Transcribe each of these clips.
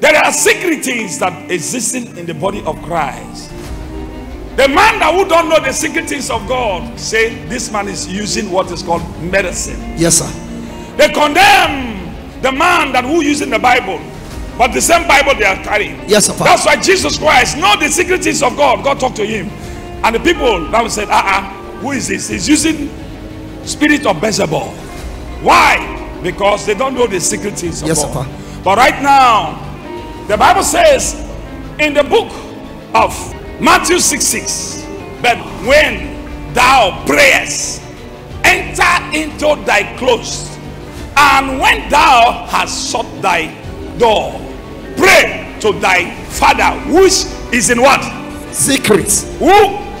There are secret things that exist in the body of Christ. The man that who don't know the secret things of God say this man is using what is called medicine. Yes, sir. They condemn the man that who using the Bible, but the same Bible they are carrying. Yes, sir. That's why Jesus Christ know the secret things of God. God talked to him, and the people now said, "Ah, uh-uh, who is this? He's using spirit of Beelzebub. Why? Because they don't know the secret things of Yes, God. sir. But right now, the Bible says in the book of Matthew 6 6, but when thou prayest, enter into thy closed, and when thou hast shut thy door, pray to thy father, which is in what? Secrets. Who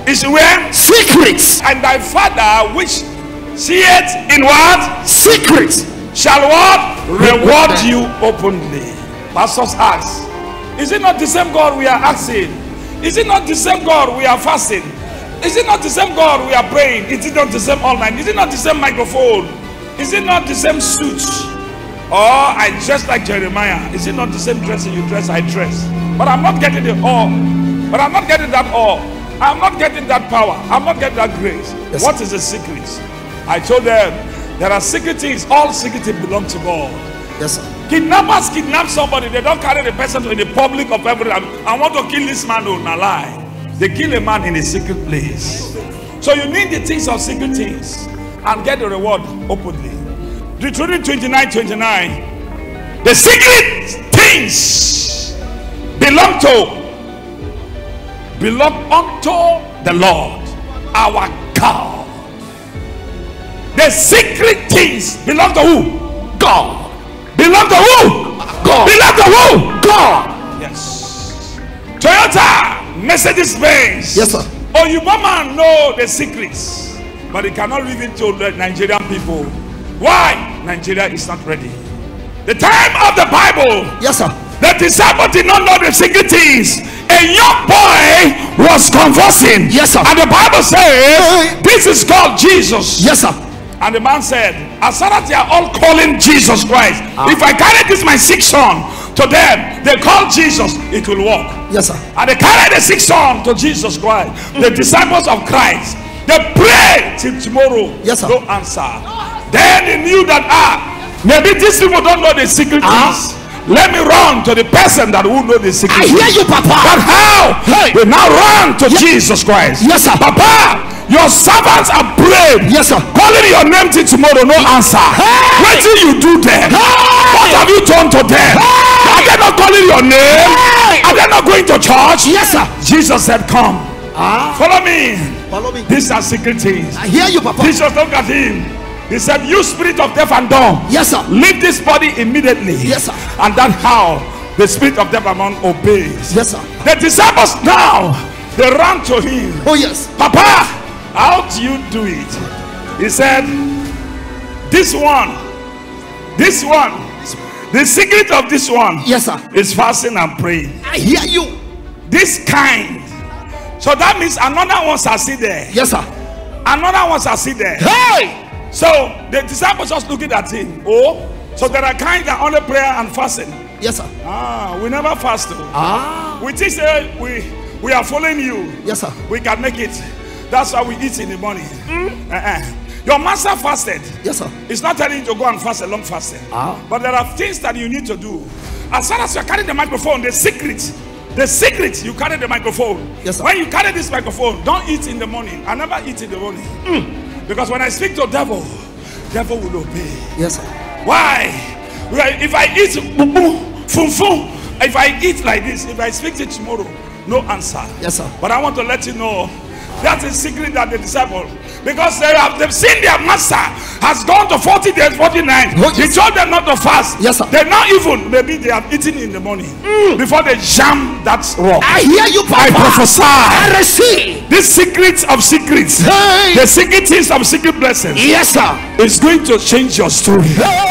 is where? Secrets. And thy father, which seeth in what? Secrets. shall what? Reward you openly. Pastors ask, Is it not the same God we are asking? Is it not the same God we are fasting? Is it not the same God we are praying? Is it not the same night? Is it not the same microphone? Is it not the same suit? Or I dress like Jeremiah? Is it not the same dressing you dress? I dress. But I'm not getting the all. But I'm not getting that all. I'm not getting that power. I'm not getting that grace. Yes, what is the secret? I told them there are secret things. All secret belong to God. Yes, sir. Kidnappers kidnap somebody. They don't carry the person in the public of everyone. I want to kill this man. Oh, na lie. They kill a man in a secret place. So you need the things of secret things and get the reward openly. Deuteronomy 29 29. The secret things belong to belong unto the Lord our God. The secret things belong to who? God. Belong to who? God. Belong to who? God. Yes. Toyota, Mercedes Benz. Yes, sir. Oh, you man know the secrets, but he cannot reveal to the Nigerian people. Why? Nigeria is not ready. The time of the Bible, Yes, sir. the disciples did not know the secret things. A young boy was conversing. Yes, sir. And the Bible says, This is called Jesus. Yes, sir. And the man said, As far as they are all calling Jesus Christ, Ah. if I carry this my sick son to them, they call Jesus, it will work. Yes, sir. And they carry the sick son to Jesus Christ. The disciples of Christ, they pray till tomorrow. Yes, sir. No answer. Then he knew that ah, maybe these people don't know the secret Ah. Let me run to the person that will know the secret. I hear you, But how? Hey. We now run to Jesus Christ. Yes, sir. Papa, your servants are prayed. Yes, sir. Calling your name till tomorrow, no answer. Hey. What till you do them? What have you done to them? Are they not calling your name? Hey. Are they not going to church? Yes, sir. Jesus said, Come, Ah. follow me. Follow me. These are secret things. I hear you, Papa. Jesus looked at him. He said, You spirit of death and dumb, Yes, sir. leave this body immediately. Yes, sir. And that's how the spirit of death and dumb obeys. Yes, sir. The disciples now they ran to him. Oh, yes. Papa, how do you do it? He said, This one, this one, the secret of this one Yes, sir. is fasting and praying. I hear you. This kind. So that means another ones are still there. Yes, sir. Another ones are still there. Hey. So the disciples just looking at him. Oh, so there are kind that only prayer and fasting. Yes, sir. Ah, we never fast. oh. Ah. We think say we we are following you. Yes, sir. We can make it. That's why we eat in the morning. Uh-uh. Your master fasted. Yes, sir. It's not telling you to go and fast a long fasting. Ah. But there are things that you need to do. As far as you carry the microphone, the secret, the secret, you carry the microphone. Yes, sir. When you carry this microphone, don't eat in the morning. I never eat in the morning. Mm. Because when I speak to devil, devil will obey. Yes, sir. Why? Well, If I eat bubu, fufu, if I eat like this, if I speak to it tomorrow, no answer. Yes, sir. But I want to let you know that's a secret that the disciple, because they have they've seen their master has gone to 40 days, 40 nights. Oh, He told them not to fast. Yes, sir. They're not even, maybe they have eaten in the morning mm. before they jam that rock. I hear you, I prophesy. I receive. This secret of secrets, Hey. the secret things of secret blessings Yes, sir. It's going to change your story. Hey.